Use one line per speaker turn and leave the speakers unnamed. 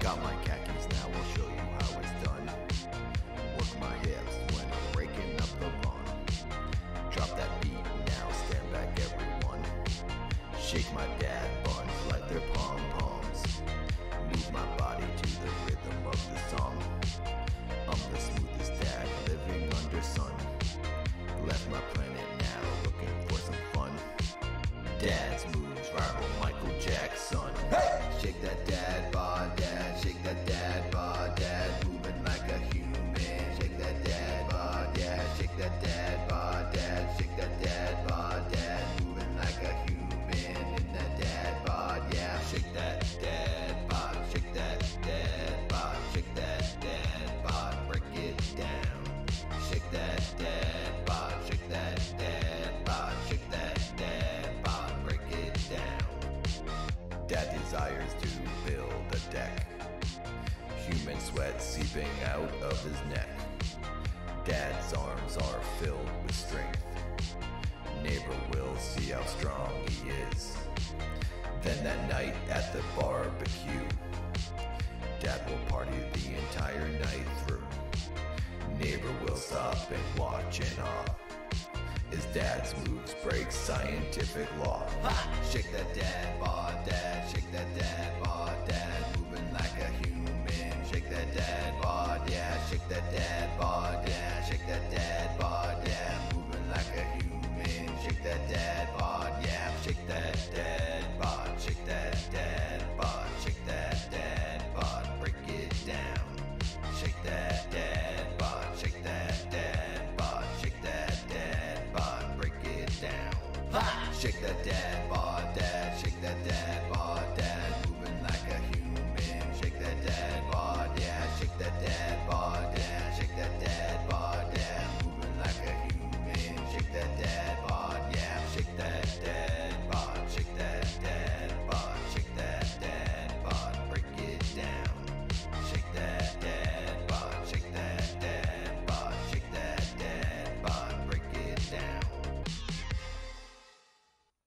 Got my khakis now, I'll show you how it's done. Work my hips when I'm breaking up the run. Drop that beat now, stand back everyone. Shake my dad buns like they're pom poms. Move my body to the rhythm of the song. I'm the smoothest dad living under sun. Left my planet now, looking for some fun. Dad. That dad bod. Shake that dad bod. Moving like a human in that dad bod, yeah. Shake that dad bod, shake that dad bod, shake that dad bod, break it down. Shake that dad bod, shake that dad bod, shake that dad bod, break it down. Dad desires to build a deck. Human sweat seeping out of his neck. Dad's arms are filled with strength. Neighbor will see how strong he is. Then that night at the barbecue, Dad will party the entire night through. Neighbor will stop and watch in awe. His dad's moves break scientific law. Ha! Shake that dad bod, dad. Shake that dad